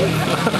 Ha ha ha.